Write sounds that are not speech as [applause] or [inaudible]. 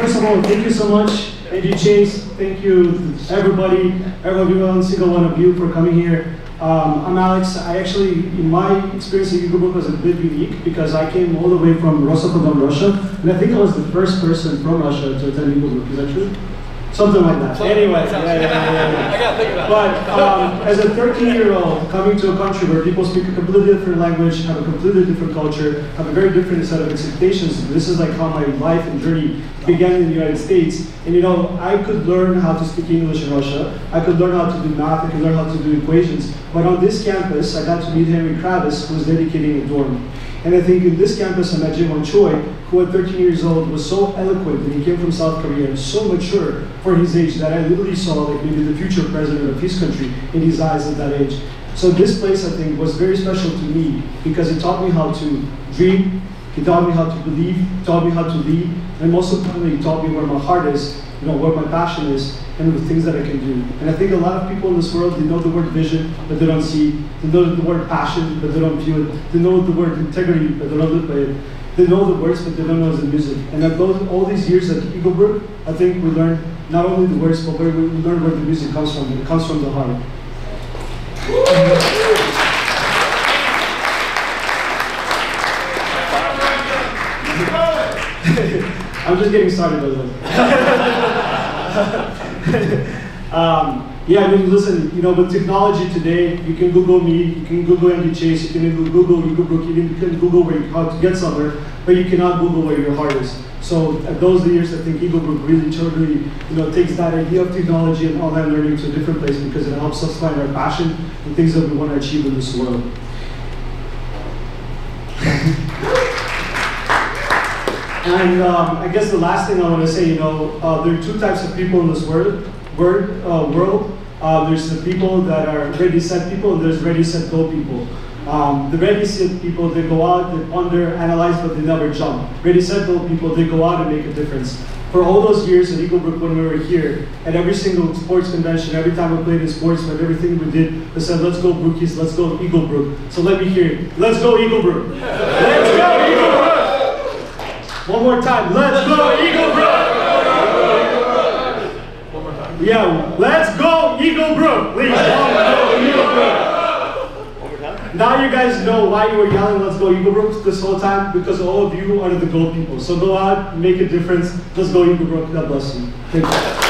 first of all, thank you so much, Andy Chase. Thank you, everybody, every single one of you for coming here. Um, I'm Alex. I actually, in my experience in Book was a bit unique because I came all the way from Rostov on Russia, and I think I was the first person from Russia to attend Book. Is that true? Something like that. Something anyway, yeah, yeah, yeah. [laughs] I gotta think about it. but um, as a 13-year-old coming to a country where people speak a completely different language, have a completely different culture, have a very different set of expectations, this is like how my life and journey began in the United States. And you know, I could learn how to speak English in Russia. I could learn how to do math. I could learn how to do equations. But on this campus, I got to meet Henry Kravis, who was dedicating a dorm. And I think in this campus, I met Jae Choi, who at 13 years old was so eloquent, and he came from South Korea, and so mature for his age that I literally saw like maybe the future president of his country in his eyes at that age. So this place, I think, was very special to me because it taught me how to dream, he taught me how to believe, taught me how to lead, and most importantly, he taught me where my heart is, you know, where my passion is, and the things that I can do. And I think a lot of people in this world, they know the word vision, but they don't see. They know the word passion, but they don't feel it. They know the word integrity, but they don't live by it. They know the words, but they don't know the music. And at both, all these years at Eaglebrook, I think we learned not only the words, but we learn where the music comes from. It comes from the heart. [laughs] I'm just getting started, with it. [laughs] um, yeah, I mean, listen, you know, with technology today, you can Google me, you can Google Andy Chase, you can Google Eaglebrook, you can Google where, you, how to get somewhere, but you cannot Google where your heart is. So at those years, I think Eaglebrook really totally, you know, takes that idea of technology and online learning to a different place because it helps us find our passion and things that we want to achieve in this world. And um, I guess the last thing I want to say, you know, uh, there are two types of people in this world. Word, uh, world. Uh, there's the people that are ready, set people, and there's ready, set, go people. Um, the ready, set people, they go out, they ponder, analyze, but they never jump. Ready, set, go people, they go out and make a difference. For all those years at Eaglebrook when we were here, at every single sports convention, every time we played in sports, but everything we did, we said, let's go Brookies, let's go Eaglebrook. So let me hear. Let's go Eaglebrook. Eaglebrook. [laughs] One more time. Let's go, Eaglebrook! One more time. Yeah, let's go, Eaglebrook! Please, let's go, Eaglebrook! One more time. Now you guys know why you were yelling, let's go, Eaglebrook this whole time, because all of you are the goal people. So go out, make a difference. Let's go, Eaglebrook. God bless you. Thank you.